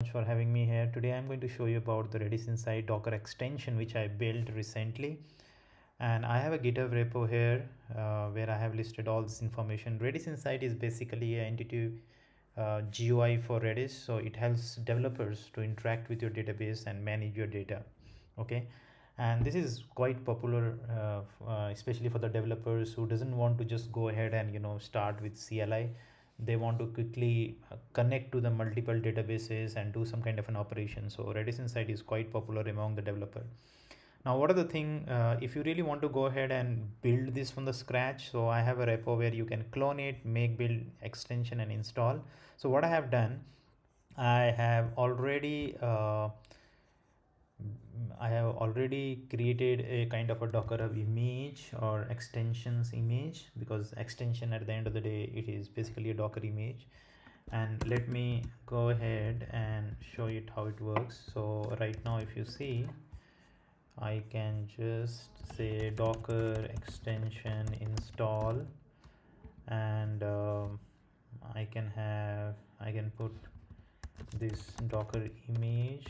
much for having me here. Today i'm going to show you about the redis insight docker extension which i built recently. And i have a github repo here uh, where i have listed all this information. Redis insight is basically an intuitive uh, gui for redis. So it helps developers to interact with your database and manage your data okay? And this is quite popular uh, uh especially for the developers who doesn't want to just go ahead and you know start with cli they want to quickly uh, connect to the multiple databases and do some kind of an operation. So redis insight is quite popular among the developer. Now what are the thing uh, if you really want to go ahead and build this from the scratch so i have a repo where you can clone it make build extension and install. So what i have done i have already uh, I have already created a kind of a docker hub image or extensions image because extension at the end of the day it is basically a docker image. And let me go ahead and show it how it works. So right now if you see I can just say docker extension install and um, I can have I can put this docker image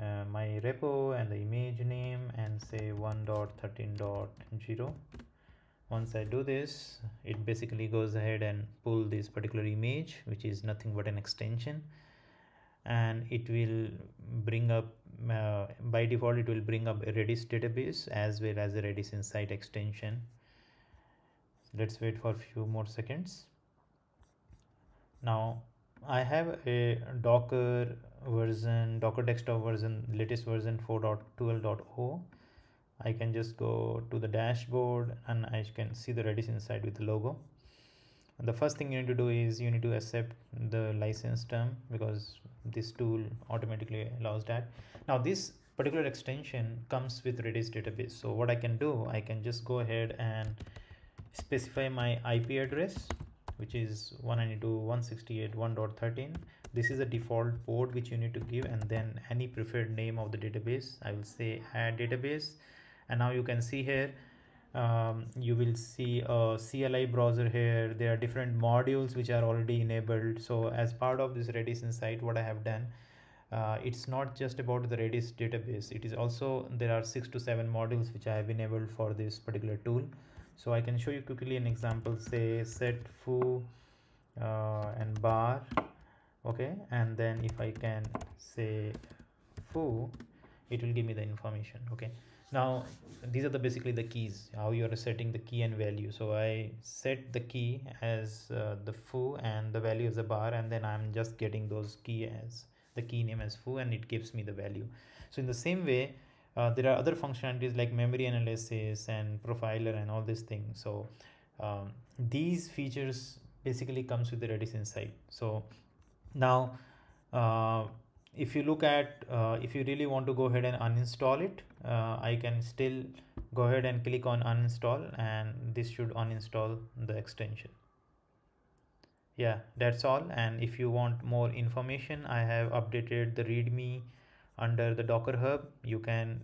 uh, my repo and the image name and say 1.13.0 once I do this it basically goes ahead and pull this particular image which is nothing but an extension. And it will bring up uh, by default it will bring up a redis database as well as a redis insight extension. Let's wait for a few more seconds. Now I have a Docker version, Docker desktop version, latest version 4.12.0. I can just go to the dashboard and I can see the Redis Insight with the logo. And the first thing you need to do is you need to accept the license term because this tool automatically allows that. Now this particular extension comes with Redis database. So what I can do, I can just go ahead and specify my IP address which is 192.168.1.13 this is a default port which you need to give and then any preferred name of the database i will say add database and now you can see here um, you will see a CLI browser here. There are different modules which are already enabled. So as part of this Redis Insight, what I have done, uh, it's not just about the Redis database. It is also, there are six to seven modules which I have enabled for this particular tool so I can show you quickly an example. Say set foo uh, and bar okay? And then if I can say foo it will give me the information okay? Now these are the basically the keys how you are setting the key and value. So I set the key as uh, the foo and the value is the bar and then I'm just getting those key as the key name as foo and it gives me the value. So in the same way uh, there are other functionalities like memory analysis and profiler and all these things. So um, these features basically comes with the redis insight. So now uh, if you look at uh, if you really want to go ahead and uninstall it uh, i can still go ahead and click on uninstall and this should uninstall the extension. Yeah that's all. And if you want more information i have updated the readme under the docker hub you can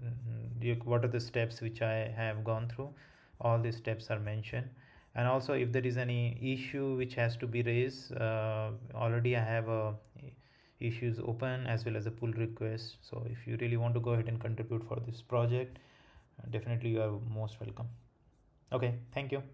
you, what are the steps which i have gone through? All these steps are mentioned. And also if there is any issue which has to be raised uh, already i have a issues open as well as a pull request. So if you really want to go ahead and contribute for this project definitely you are most welcome. Okay thank you